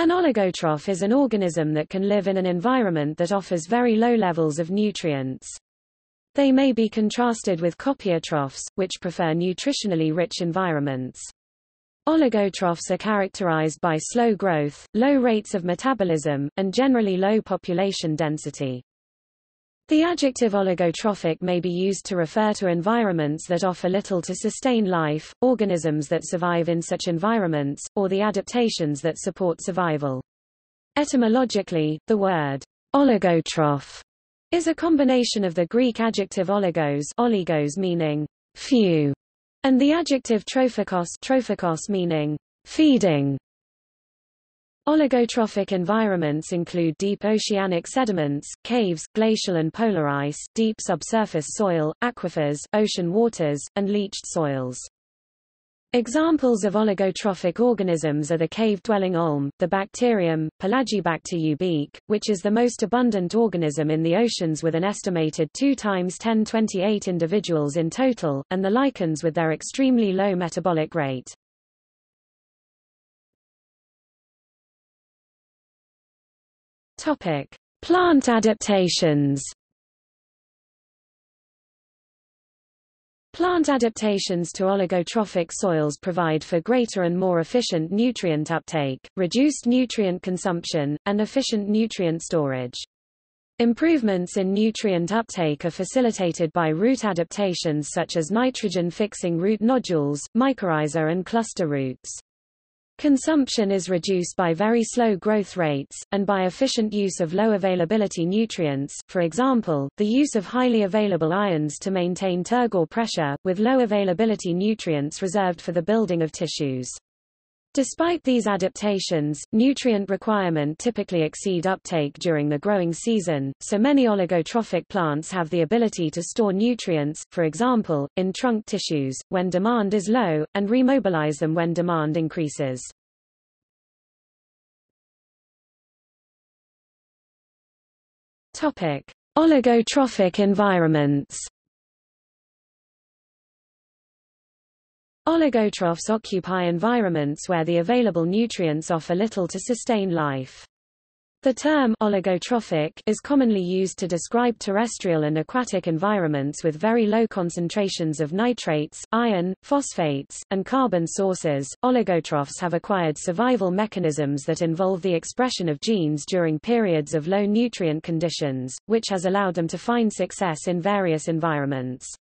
An oligotroph is an organism that can live in an environment that offers very low levels of nutrients. They may be contrasted with copiotrophs, which prefer nutritionally rich environments. Oligotrophs are characterized by slow growth, low rates of metabolism, and generally low population density. The adjective oligotrophic may be used to refer to environments that offer little to sustain life, organisms that survive in such environments, or the adaptations that support survival. Etymologically, the word oligotroph is a combination of the Greek adjective oligos, oligos meaning few, and the adjective trophikos, trophikos meaning feeding. Oligotrophic environments include deep oceanic sediments, caves, glacial and polar ice, deep subsurface soil, aquifers, ocean waters, and leached soils. Examples of oligotrophic organisms are the cave-dwelling olm, the bacterium, Pelagibacter ubique, which is the most abundant organism in the oceans with an estimated 2 times 1028 individuals in total, and the lichens with their extremely low metabolic rate. Topic: Plant adaptations. Plant adaptations to oligotrophic soils provide for greater and more efficient nutrient uptake, reduced nutrient consumption, and efficient nutrient storage. Improvements in nutrient uptake are facilitated by root adaptations such as nitrogen-fixing root nodules, mycorrhiza and cluster roots. Consumption is reduced by very slow growth rates, and by efficient use of low availability nutrients, for example, the use of highly available ions to maintain turgor pressure, with low availability nutrients reserved for the building of tissues. Despite these adaptations, nutrient requirement typically exceed uptake during the growing season, so many oligotrophic plants have the ability to store nutrients, for example, in trunk tissues, when demand is low, and remobilize them when demand increases. Topic: Oligotrophic environments. Oligotrophs occupy environments where the available nutrients offer little to sustain life. The term oligotrophic is commonly used to describe terrestrial and aquatic environments with very low concentrations of nitrates, iron, phosphates, and carbon sources. Oligotrophs have acquired survival mechanisms that involve the expression of genes during periods of low nutrient conditions, which has allowed them to find success in various environments.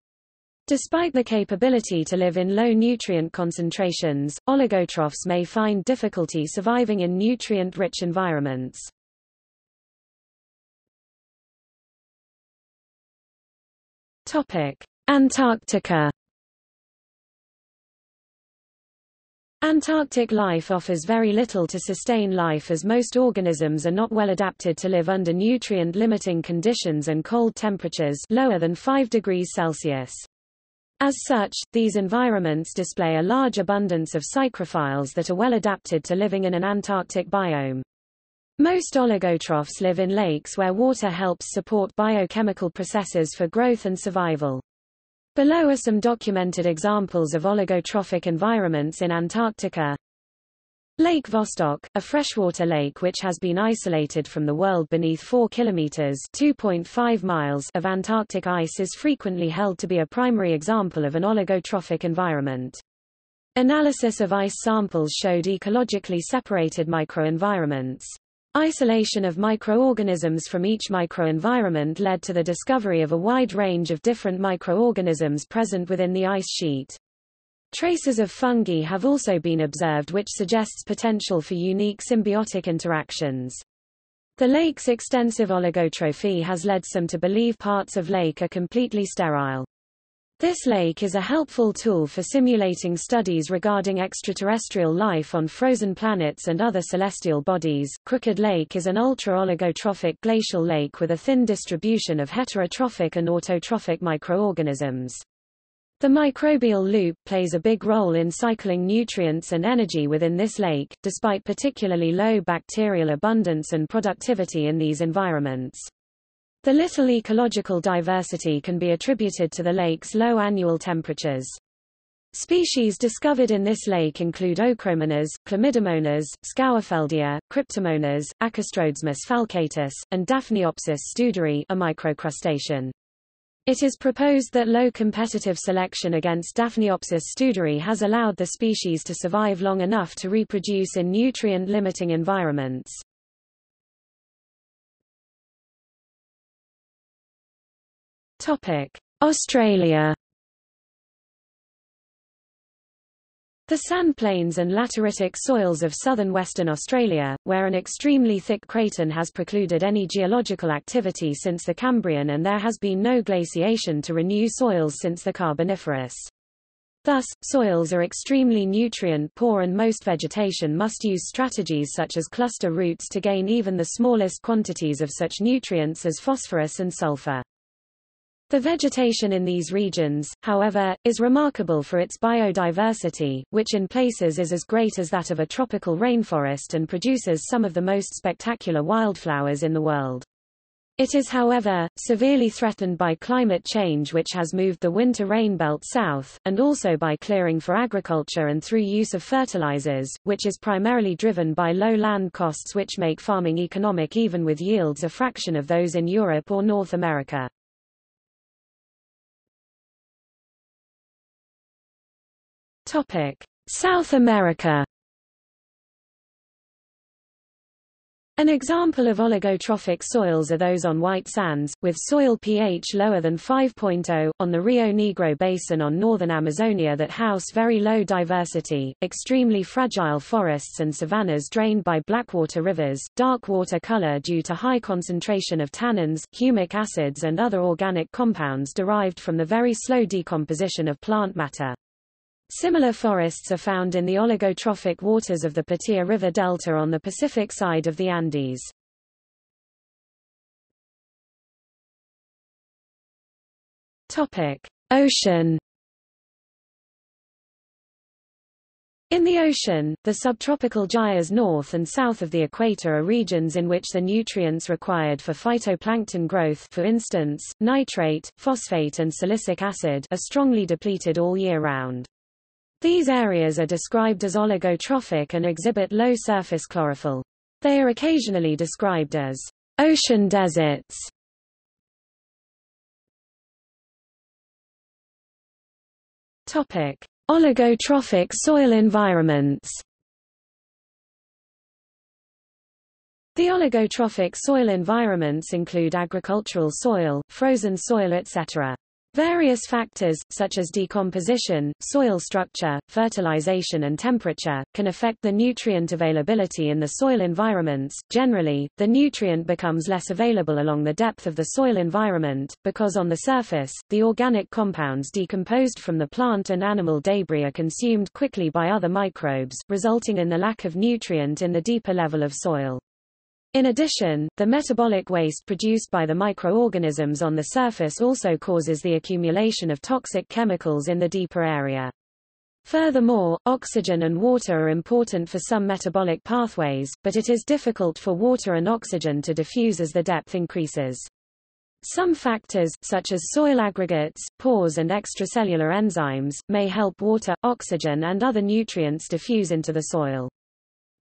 Despite the capability to live in low nutrient concentrations, oligotrophs may find difficulty surviving in nutrient-rich environments. Topic: Antarctica. Antarctic life offers very little to sustain life as most organisms are not well adapted to live under nutrient-limiting conditions and cold temperatures lower than 5 degrees Celsius. As such, these environments display a large abundance of psychrophiles that are well adapted to living in an Antarctic biome. Most oligotrophs live in lakes where water helps support biochemical processes for growth and survival. Below are some documented examples of oligotrophic environments in Antarctica. Lake Vostok, a freshwater lake which has been isolated from the world beneath 4 kilometers (2.5 miles) of Antarctic ice is frequently held to be a primary example of an oligotrophic environment. Analysis of ice samples showed ecologically separated microenvironments. Isolation of microorganisms from each microenvironment led to the discovery of a wide range of different microorganisms present within the ice sheet. Traces of fungi have also been observed which suggests potential for unique symbiotic interactions. The lake's extensive oligotrophy has led some to believe parts of lake are completely sterile. This lake is a helpful tool for simulating studies regarding extraterrestrial life on frozen planets and other celestial bodies. Crooked Lake is an ultra-oligotrophic glacial lake with a thin distribution of heterotrophic and autotrophic microorganisms. The microbial loop plays a big role in cycling nutrients and energy within this lake, despite particularly low bacterial abundance and productivity in these environments. The little ecological diversity can be attributed to the lake's low annual temperatures. Species discovered in this lake include Ochromonas, Chlamydomonas, Scourfeldia, Cryptomonas, Ankistrodesmus falcatus, and Daphniopsis studeri a microcrustacean. It is proposed that low competitive selection against Daphniopsis studeri has allowed the species to survive long enough to reproduce in nutrient-limiting environments. Australia The sandplains and lateritic soils of southern Western Australia, where an extremely thick craton has precluded any geological activity since the Cambrian and there has been no glaciation to renew soils since the Carboniferous. Thus, soils are extremely nutrient-poor and most vegetation must use strategies such as cluster roots to gain even the smallest quantities of such nutrients as phosphorus and sulfur. The vegetation in these regions, however, is remarkable for its biodiversity, which in places is as great as that of a tropical rainforest and produces some of the most spectacular wildflowers in the world. It is however, severely threatened by climate change which has moved the winter rain belt south, and also by clearing for agriculture and through use of fertilizers, which is primarily driven by low land costs which make farming economic even with yields a fraction of those in Europe or North America. Topic: South America. An example of oligotrophic soils are those on white sands, with soil pH lower than 5.0, on the Rio Negro basin on northern Amazonia that house very low diversity, extremely fragile forests and savannas drained by blackwater rivers, dark water color due to high concentration of tannins, humic acids and other organic compounds derived from the very slow decomposition of plant matter. Similar forests are found in the oligotrophic waters of the Patia River Delta on the Pacific side of the Andes. Topic: Ocean In the ocean, the subtropical gyres north and south of the equator are regions in which the nutrients required for phytoplankton growth for instance, nitrate, phosphate and silicic acid are strongly depleted all year round. These areas are described as oligotrophic and exhibit low surface chlorophyll. They are occasionally described as ocean deserts. Topic: Oligotrophic soil environments. The oligotrophic soil environments include agricultural soil, frozen soil etc. Various factors, such as decomposition, soil structure, fertilization and temperature, can affect the nutrient availability in the soil environments. Generally, the nutrient becomes less available along the depth of the soil environment, because on the surface, the organic compounds decomposed from the plant and animal debris are consumed quickly by other microbes, resulting in the lack of nutrient in the deeper level of soil. In addition, the metabolic waste produced by the microorganisms on the surface also causes the accumulation of toxic chemicals in the deeper area. Furthermore, oxygen and water are important for some metabolic pathways, but it is difficult for water and oxygen to diffuse as the depth increases. Some factors, such as soil aggregates, pores and extracellular enzymes, may help water, oxygen and other nutrients diffuse into the soil.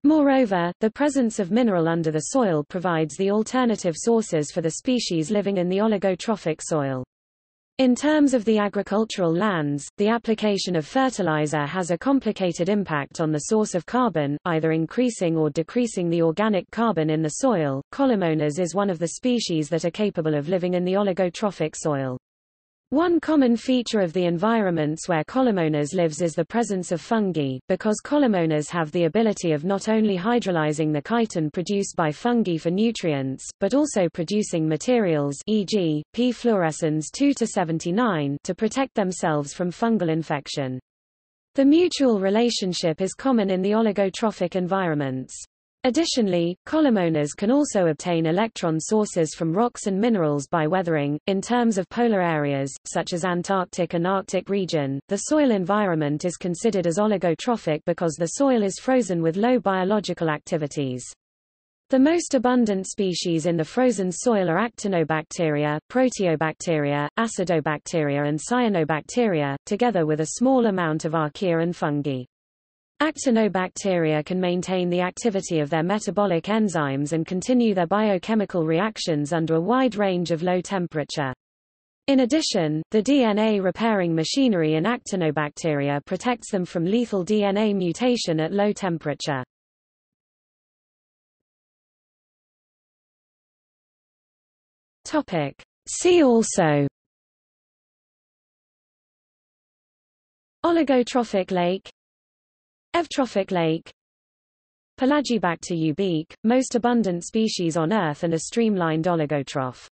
Moreover, the presence of mineral under the soil provides the alternative sources for the species living in the oligotrophic soil. In terms of the agricultural lands, the application of fertilizer has a complicated impact on the source of carbon, either increasing or decreasing the organic carbon in the soil. Collimonas is one of the species that are capable of living in the oligotrophic soil. One common feature of the environments where Collimonas lives is the presence of fungi, because Collimonas have the ability of not only hydrolyzing the chitin produced by fungi for nutrients, but also producing materials e.g., P. fluorescens 2-79 to protect themselves from fungal infection. The mutual relationship is common in the oligotrophic environments. Additionally, Collimonas can also obtain electron sources from rocks and minerals by weathering. In terms of polar areas, such as Antarctic and Arctic region, the soil environment is considered as oligotrophic because the soil is frozen with low biological activities. The most abundant species in the frozen soil are actinobacteria, proteobacteria, acidobacteria and cyanobacteria, together with a small amount of archaea and fungi. Actinobacteria can maintain the activity of their metabolic enzymes and continue their biochemical reactions under a wide range of low temperature. In addition, the DNA repairing machinery in actinobacteria protects them from lethal DNA mutation at low temperature. Topic. See also Oligotrophic lake Eutrophic lake. Pelagibacter ubique, most abundant species on Earth and a streamlined oligotroph